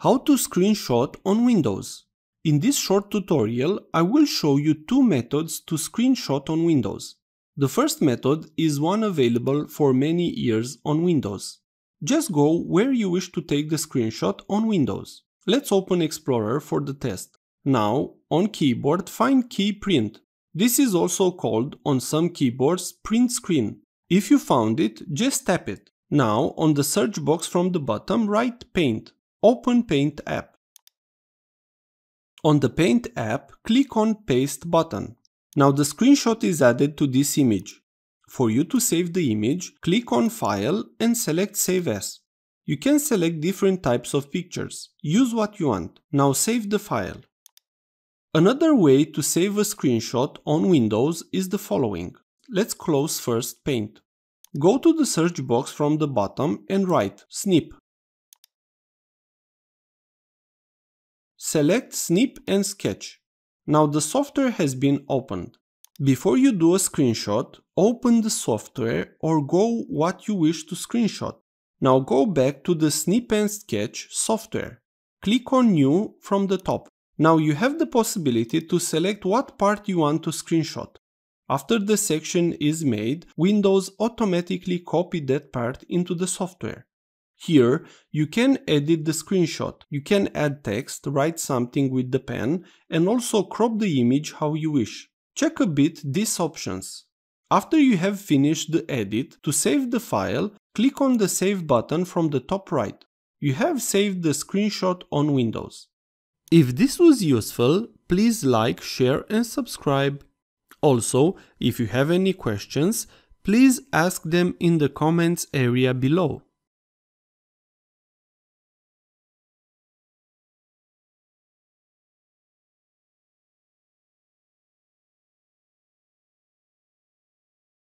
How to screenshot on Windows. In this short tutorial, I will show you two methods to screenshot on Windows. The first method is one available for many years on Windows. Just go where you wish to take the screenshot on Windows. Let's open Explorer for the test. Now, on keyboard find key print. This is also called on some keyboards print screen. If you found it, just tap it. Now, on the search box from the bottom, write Paint. Open Paint app. On the Paint app, click on Paste button. Now the screenshot is added to this image. For you to save the image, click on File and select Save As. You can select different types of pictures. Use what you want. Now save the file. Another way to save a screenshot on Windows is the following. Let's close first Paint. Go to the search box from the bottom and write Snip. Select Snip and Sketch. Now the software has been opened. Before you do a screenshot, open the software or go what you wish to screenshot. Now go back to the Snip and Sketch software. Click on New from the top. Now you have the possibility to select what part you want to screenshot. After the section is made, Windows automatically copy that part into the software. Here, you can edit the screenshot. You can add text, write something with the pen, and also crop the image how you wish. Check a bit these options. After you have finished the edit, to save the file, click on the Save button from the top right. You have saved the screenshot on Windows. If this was useful, please like, share and subscribe. Also, if you have any questions, please ask them in the comments area below.